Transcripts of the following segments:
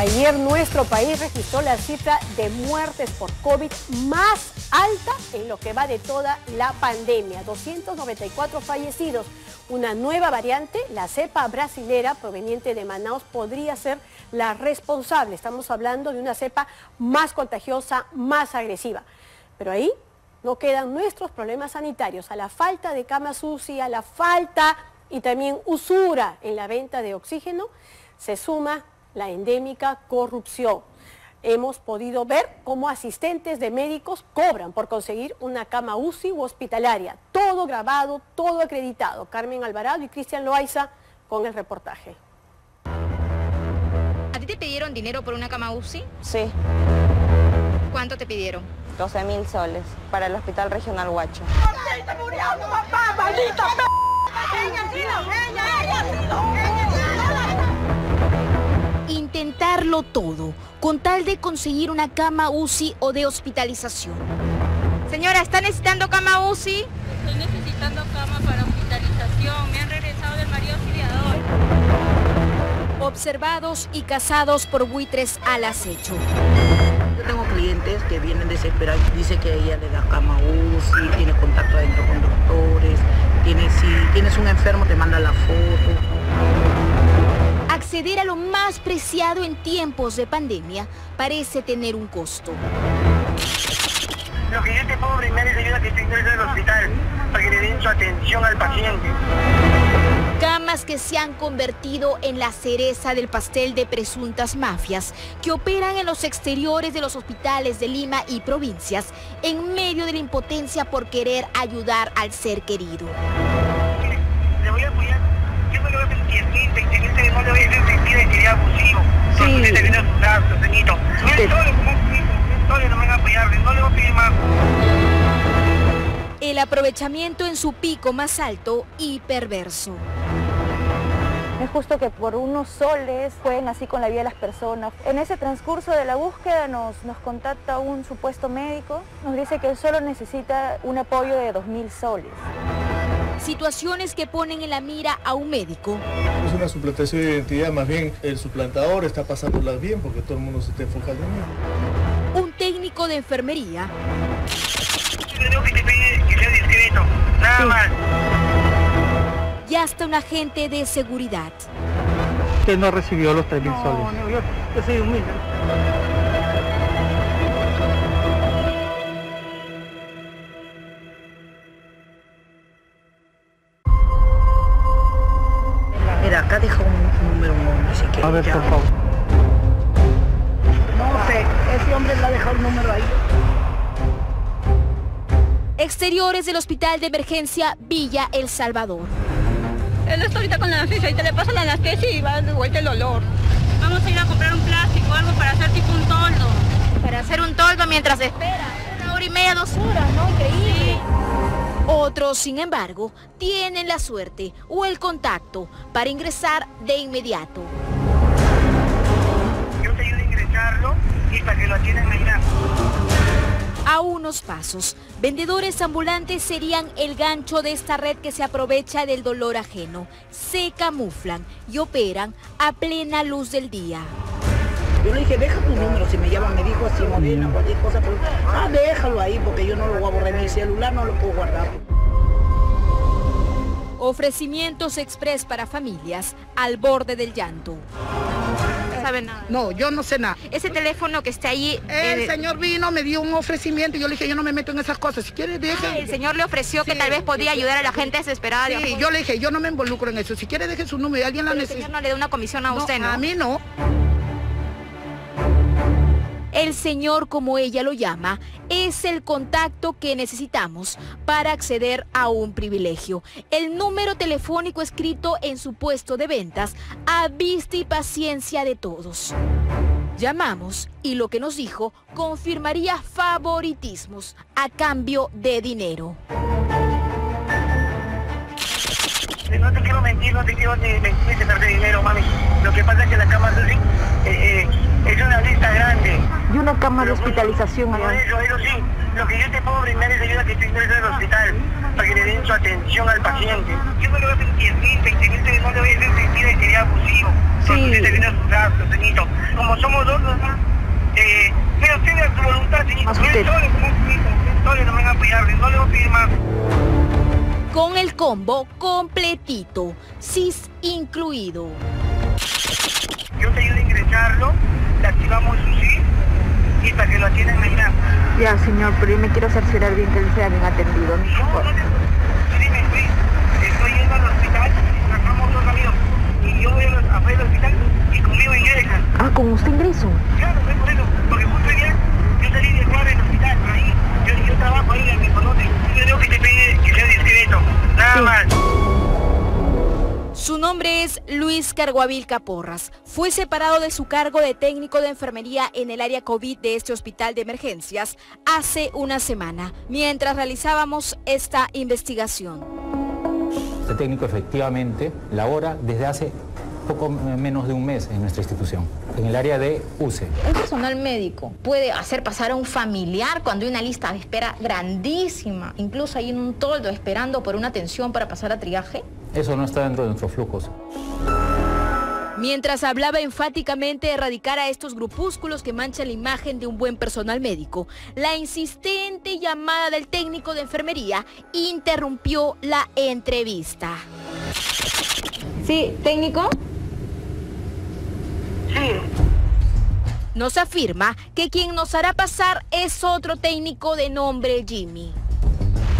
Ayer nuestro país registró la cifra de muertes por COVID más alta en lo que va de toda la pandemia. 294 fallecidos. Una nueva variante, la cepa brasilera proveniente de Manaus, podría ser la responsable. Estamos hablando de una cepa más contagiosa, más agresiva. Pero ahí no quedan nuestros problemas sanitarios. A la falta de camas UCI, a la falta y también usura en la venta de oxígeno, se suma la endémica corrupción. Hemos podido ver cómo asistentes de médicos cobran por conseguir una cama UCI u hospitalaria. Todo grabado, todo acreditado. Carmen Alvarado y Cristian Loaiza con el reportaje. ¿A ti te pidieron dinero por una cama UCI? Sí. ¿Cuánto te pidieron? 12 mil soles para el Hospital Regional Huacho. Intentarlo todo, con tal de conseguir una cama UCI o de hospitalización. Señora, ¿está necesitando cama UCI? Estoy necesitando cama para hospitalización. Me han regresado del marido auxiliador. Observados y cazados por buitres al acecho. Yo tengo clientes que vienen desesperados, dice que ella le da cama UCI, tiene contacto adentro con doctores, tiene, si tienes un enfermo te manda la foto. Acceder a lo más preciado en tiempos de pandemia parece tener un costo. Lo que yo te puedo brindar es ayuda que te ingrese al hospital para que le den su atención al paciente. Camas que se han convertido en la cereza del pastel de presuntas mafias que operan en los exteriores de los hospitales de Lima y provincias en medio de la impotencia por querer ayudar al ser querido. Que no le voy a hacer sentir de que es abusivo. Sí. Porque usted termina sus gastos, señorito. No es Sí. solo como un hijo, no es solo, no me van a apoyar, no le voy a pedir más. El aprovechamiento en su pico más alto y perverso. Es justo que por unos soles jueguen así con la vida de las personas. En ese transcurso de la búsqueda nos, nos contacta un supuesto médico, nos dice que él solo necesita un apoyo de 2.000 soles. Situaciones que ponen en la mira a un médico Es una suplantación de identidad, más bien el suplantador está pasándola bien porque todo el mundo se está enfocando en él. un técnico de enfermería Lo único que te pide es que sea discreto, nada más. y hasta un agente de seguridad. Usted no recibió los 3 mil No, soles. no, yo, yo soy humilde. Hombre le ha dejado el número ahí. Exteriores del Hospital de Emergencia Villa El Salvador. Él está ahorita con la anestesia y te le pasa la anestesia y va de vuelta el olor. Vamos a ir a comprar un plástico, algo para hacer tipo un toldo. Para hacer un toldo mientras espera. Una hora y media, dos horas, ¿no? Increíble. Otros, sin embargo, tienen la suerte o el contacto para ingresar de inmediato. Pasos, vendedores ambulantes serían el gancho de esta red que se aprovecha del dolor ajeno. Se camuflan y operan a plena luz del día. Yo le dije, deja tu número, si me llaman, me dijo así, Morena, cualquier cosa, pero, ah, déjalo ahí, porque yo no lo voy a borrar en mi celular, no lo puedo guardar. Ofrecimientos express para familias al borde del llanto. No sabe nada. No, yo no sé nada. Ese teléfono que está ahí, El eh, señor vino, me dio un ofrecimiento y yo le dije, yo no me meto en esas cosas, si quieres deja. el señor le ofreció que tal vez podía ayudar a la gente desesperada. de Sí, yo le dije, yo no me involucro en eso, si quiere deje su número y alguien la Pero el señor necesita. no le da una comisión a usted, ¿no? A mí no. El señor, como ella lo llama, es el contacto que necesitamos para acceder a un privilegio. El número telefónico escrito en su puesto de ventas a vista y paciencia de todos. Llamamos y lo que nos dijo confirmaría favoritismos a cambio de dinero. No te quiero mentir, no te quiero ni dinero, mami. Lo que pasa es que la cama eh, eh, es una lista grande. Y una cama de hospitalización Por allá. eso, eso sí, Lo que yo te puedo brindar es ayuda que tú ingreses al hospital para que le den su atención al paciente. Yo no voy a pedir 10 mil, 20 mil, no le voy a hacer sentir que sería abusivo. Porque usted te viene a sus gastos, señorito. Como somos dos, ¿verdad? Eh, pero usted a su voluntad, señorito. Yo solo, solo no me van a apoyar, no le voy a pedir más. Con el combo completito, SIS incluido. Yo te ayudo a ingresarlo, le activamos su SIS y para que lo atiendan mañana. Ya, señor, pero yo me quiero cerciorar bien que él sea bien atendido. No, no, no, dime, Luis, estoy yendo al hospital, sacamos dos amigos, y yo voy a los- afuera del hospital y conmigo ingresan. Ah, ¿con usted ingreso? Claro, es por eso, porque justo ayer yo salí de guardia del hospital, ahí, yo, yo trabajo ahí, me conoce, yo digo que te pide que sea discreto, nada Sí. más. Su nombre es Luis Carguavil Caporras. Fue separado de su cargo de técnico de enfermería en el área COVID de este hospital de emergencias hace una semana, mientras realizábamos esta investigación. Este técnico efectivamente labora desde hace poco menos de un mes en nuestra institución, en el área de UCE. Un personal médico puede hacer pasar a un familiar cuando hay una lista de espera grandísima, incluso hay un toldo esperando por una atención para pasar a triaje. Eso no está dentro de nuestros flujos. Mientras hablaba enfáticamente de erradicar a estos grupúsculos que manchan la imagen de un buen personal médico, la insistente llamada del técnico de enfermería interrumpió la entrevista. Sí, técnico. Sí, Nos afirma que quien nos hará pasar es otro técnico de nombre Jimmy.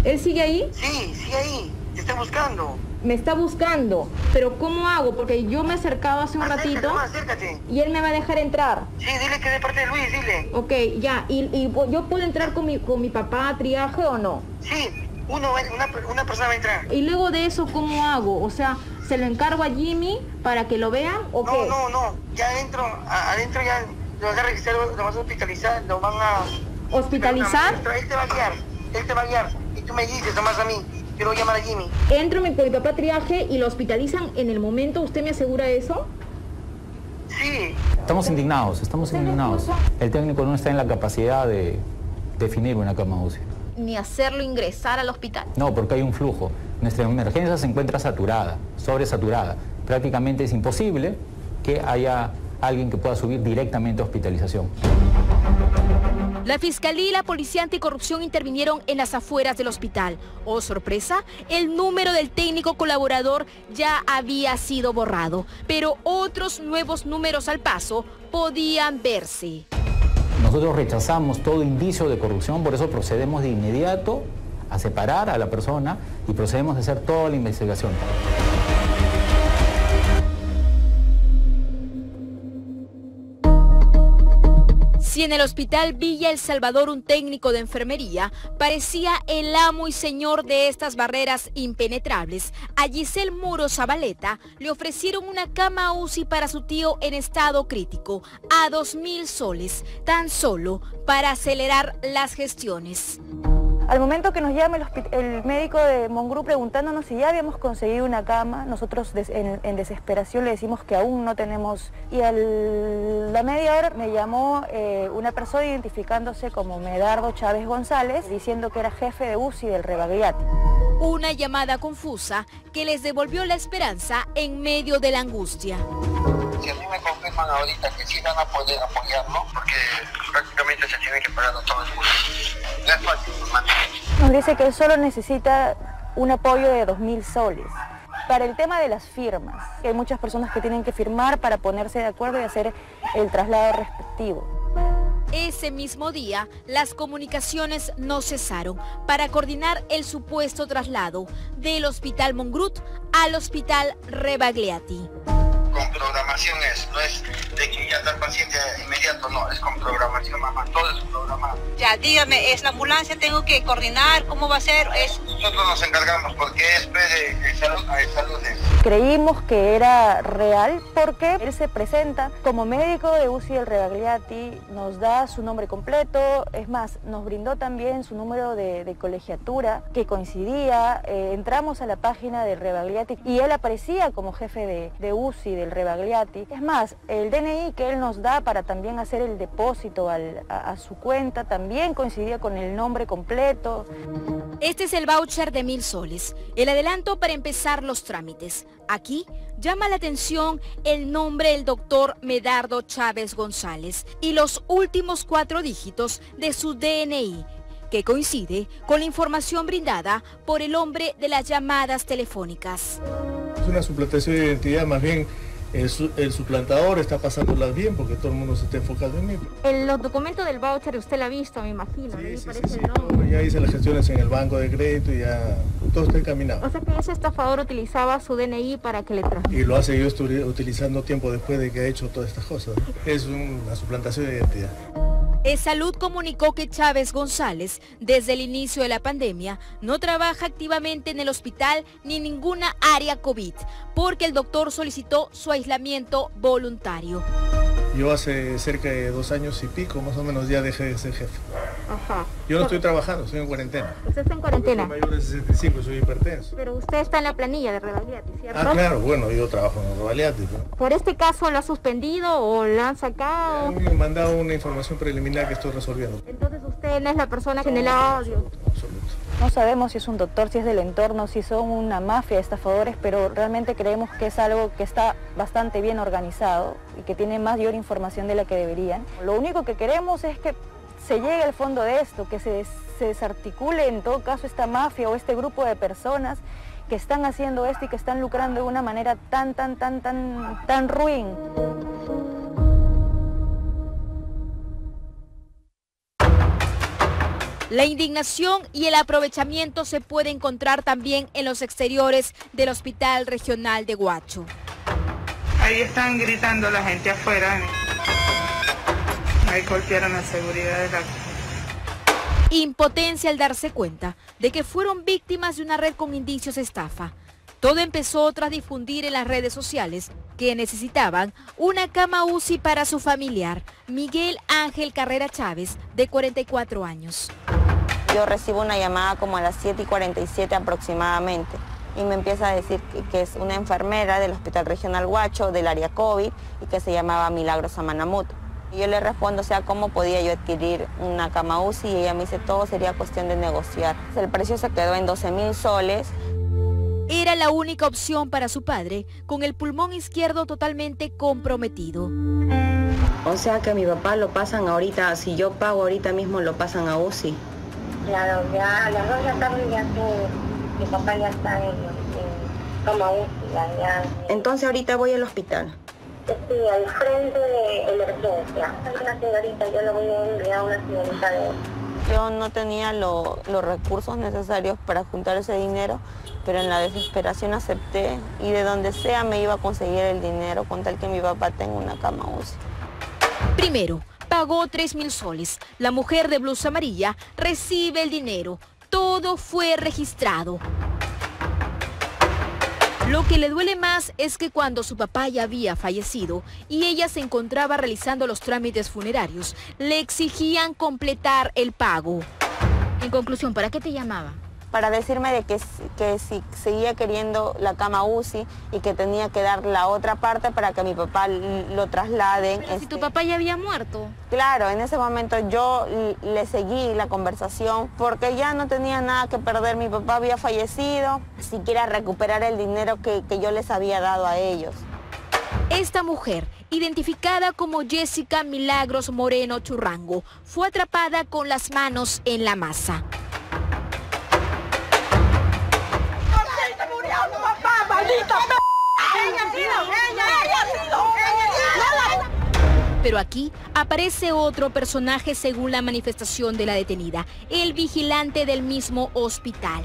¿Él sigue ahí? sí, sí ahí, te estoy buscando. Me está buscando. Pero ¿cómo hago? Porque yo me he acercado hace un Acércate, ratito acércate. y él me va a dejar entrar. Sí, dile que de parte de Luis, dile. Ok, ya. ¿Y, y yo puedo entrar con mi, con mi papá a triaje o no? Sí, uno, una, una persona va a entrar. Y luego de eso, ¿cómo hago? O sea, ¿se lo encargo a Jimmy para que lo vean o No, qué? no, no, ya adentro, adentro ya lo van a registrar, lo vas a hospitalizar, lo van a... ¿Hospitalizar? Él te va a guiar, él te va a guiar. Y tú me dices nomás a mí, yo lo voy a llamar a Jimmy. Entro mi- con mi papá triaje y lo hospitalizan en el momento. ¿Usted me asegura eso? Sí, Estamos indignados, estamos indignados. El técnico no está en la capacidad de definir una cama UCI. Ni hacerlo ingresar al hospital. No, porque hay un flujo. Nuestra emergencia se encuentra saturada, sobresaturada. Prácticamente es imposible que haya alguien que pueda subir directamente a hospitalización. La Fiscalía y la Policía Anticorrupción intervinieron en las afueras del hospital. Oh, sorpresa, el número del técnico colaborador ya había sido borrado, pero otros nuevos números al paso podían verse. Nosotros rechazamos todo indicio de corrupción, por eso procedemos de inmediato a separar a la persona y procedemos a hacer toda la investigación. Si en el hospital Villa El Salvador un técnico de enfermería parecía el amo y señor de estas barreras impenetrables, a Giselle Muro Zabaleta le ofrecieron una cama UCI para su tío en estado crítico a 2.000 soles, tan solo para acelerar las gestiones. Al momento que nos llama el, médico de Mongru preguntándonos si ya habíamos conseguido una cama, nosotros des- en, en desesperación le decimos que aún no tenemos. Y a la media hora me llamó eh, una persona identificándose como Medardo Chávez González, diciendo que era jefe de UCI del Rebagliati. Una llamada confusa que les devolvió la esperanza en medio de la angustia. si a mí me confirman ahorita que sí van a poder apoyarlo, porque prácticamente se tiene que pagar a todo el mundo. No es fácil, hermano. Nos dice que él solo necesita un apoyo de 2.000 soles. Para el tema de las firmas, que hay muchas personas que tienen que firmar para ponerse de acuerdo y hacer el traslado respectivo. Ese mismo día, las comunicaciones no cesaron para coordinar el supuesto traslado del Hospital Mongrut al Hospital Rebagliati. Con programación es, no es de que ya está el paciente inmediato, no, es con programación, mamá, todo es programado. Ya, dígame, ¿es la ambulancia? ¿Tengo que coordinar? ¿Cómo va a ser? Es... Nosotros nos encargamos porque es de, de salud, de salud es. Creímos que era real porque él se presenta como médico de UCI del Rebagliati, nos da su nombre completo, es más, nos brindó también su número de, colegiatura que coincidía, eh, entramos a la página del Rebagliati y él aparecía como jefe de, UCI del Rebagliati. Es más, el DNI que él nos da para también hacer el depósito a, a su cuenta también coincidía con el nombre completo. Este es el voucher de mil soles, el adelanto para empezar los trámites. Aquí llama la atención el nombre del doctor Medardo Chávez González y los últimos cuatro dígitos de su DNI, que coincide con la información brindada por el hombre de las llamadas telefónicas. Es una suplantación de identidad más bien el, suplantador está pasándolas bien porque todo el mundo se está enfocando en mí. En los documentos del voucher usted la ha visto, me imagino. Sí, sí, sí, ya hice las gestiones en el banco de crédito y ya todo está encaminado. O sea que ese estafador utilizaba su DNI para que le transmita. Y lo ha seguido utilizando tiempo después de que ha hecho todas estas cosas. Es una suplantación de identidad. Salud comunicó que Chávez González, desde el inicio de la pandemia, no trabaja activamente en el hospital ni en ninguna área COVID, porque el doctor solicitó su aislamiento voluntario. Yo hace cerca de dos años y pico, más o menos, ya dejé de ser jefe. Ajá. Yo no estoy trabajando, estoy en cuarentena. ¿Usted está en cuarentena? Soy mayor de 65, soy hipertenso. Pero usted está en la planilla de Revaliati, ¿cierto? Ah, claro, bueno, yo trabajo en Revaliati. ¿Por este caso lo ha suspendido o lo han sacado? me han mandado una información preliminar que estoy resolviendo. Entonces usted no es la persona que en el audio. No sabemos si es un doctor, si es del entorno, si son una mafia de estafadores, pero realmente creemos que es algo que está bastante bien organizado y que tiene mayor información de la que deberían. Lo único que queremos es que se llegue al fondo de esto, que se, se desarticule en todo caso esta mafia o este grupo de personas que están haciendo esto y que están lucrando de una manera tan, tan, tan, tan, tan ruin. La indignación y el aprovechamiento se puede encontrar también en los exteriores del Hospital Regional de Guacho. Ahí están gritando la gente afuera. Ahí golpearon la seguridad de la... Impotencia al darse cuenta de que fueron víctimas de una red con indicios de estafa. Todo empezó tras difundir en las redes sociales que necesitaban una cama UCI para su familiar, Miguel Ángel Carrera Chávez, de 44 años. Yo recibo una llamada como a las 7 y 47 aproximadamente y me empieza a decir que, es una enfermera del Hospital Regional Huacho del área COVID y que se llamaba Milagros Amanamoto. Y yo le respondo, o sea, cómo podía yo adquirir una cama UCI y ella me dice, todo sería cuestión de negociar. El precio se quedó en 12 mil soles era la única opción para su padre, con el pulmón izquierdo totalmente comprometido. O sea que a mi papá lo pasan ahorita, si yo pago ahorita mismo lo pasan a UCI. Claro, ya las dos ya están, ya mi papá ya está en, como UCI, ya, Entonces ahorita voy al hospital. Sí, al frente de emergencia. Hay una señorita, yo le voy a enviar a una señorita de... Yo no tenía los recursos necesarios para juntar ese dinero pero en la desesperación acepté y de donde sea me iba a conseguir el dinero con tal que mi papá tenga una cama UCI. Primero, pagó 3 mil soles. La mujer de blusa amarilla recibe el dinero. Todo fue registrado. Lo que le duele más es que cuando su papá ya había fallecido y ella se encontraba realizando los trámites funerarios, le exigían completar el pago. En conclusión, ¿para qué te llamaba? Para decirme de que, que si seguía queriendo la cama UCI y que tenía que dar la otra parte para que mi papá lo trasladen. si tu este, papá ya había muerto. Claro, en ese momento yo le seguí la conversación porque ya no tenía nada que perder, mi papá había fallecido, siquiera recuperar el dinero que, que yo les había dado a ellos. Esta mujer, identificada como Jessica Milagros Moreno Churrango, fue atrapada con las manos en la masa. Pero aquí aparece otro personaje según la manifestación de la detenida, el vigilante del mismo hospital.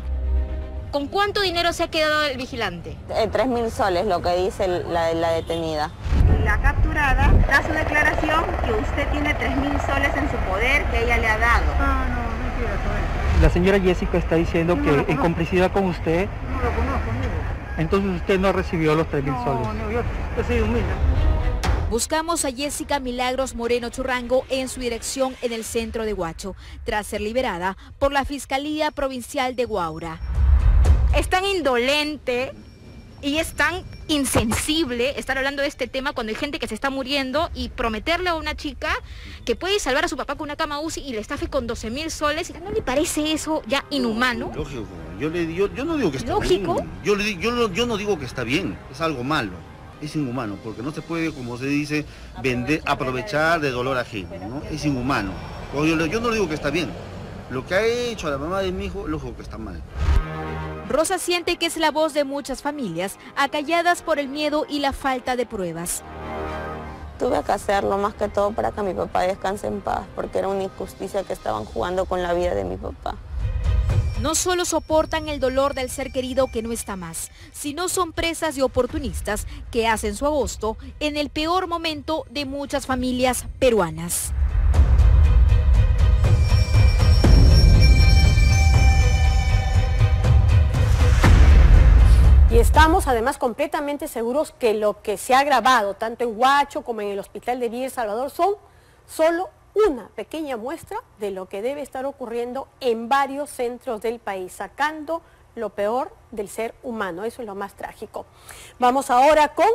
¿Con cuánto dinero se ha quedado el vigilante? Eh, tres mil soles, lo que dice la, la detenida. La capturada da su declaración que usted tiene tres mil soles en su poder que ella le ha dado. Ah, no, no quiero La señora Jessica está diciendo que en complicidad con usted... No lo conozco, Entonces usted no recibió los 3 mil soles. No, yo he sido humilde. Buscamos a Jessica Milagros Moreno Churrango en su dirección en el centro de Huacho, tras ser liberada por la Fiscalía Provincial de Guaura. Es tan indolente y es tan insensible estar hablando de este tema cuando hay gente que se está muriendo y prometerle a una chica que puede salvar a su papá con una cama UCI y le estafe con 12 mil soles. ¿No le parece eso ya inhumano? Lógico, yo, le, yo, yo no digo que está ¿Lógico? bien. Yo, le di- yo, no- yo no digo que está bien, es algo malo. Es inhumano, porque no se puede, como se dice, vender, aprovechar de dolor ajeno, ¿no? Es inhumano. O Yo, yo no digo que está bien. Lo que ha hecho a la mamá de mi hijo, lógico que está mal. Rosa siente que es la voz de muchas familias, acalladas por el miedo y la falta de pruebas. Tuve que hacerlo más que todo para que mi papá descanse en paz, porque era una injusticia que estaban jugando con la vida de mi papá. No solo soportan el dolor del ser querido que no está más, sino son presas de oportunistas que hacen su agosto en el peor momento de muchas familias peruanas. Y estamos además completamente seguros que lo que se ha grabado tanto en Huacho como en el hospital de Villa El Salvador son solo una pequeña muestra de lo que debe estar ocurriendo en varios centros del país, sacando lo peor del ser humano. Eso es lo más trágico. Vamos ahora con...